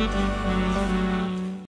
Thank you.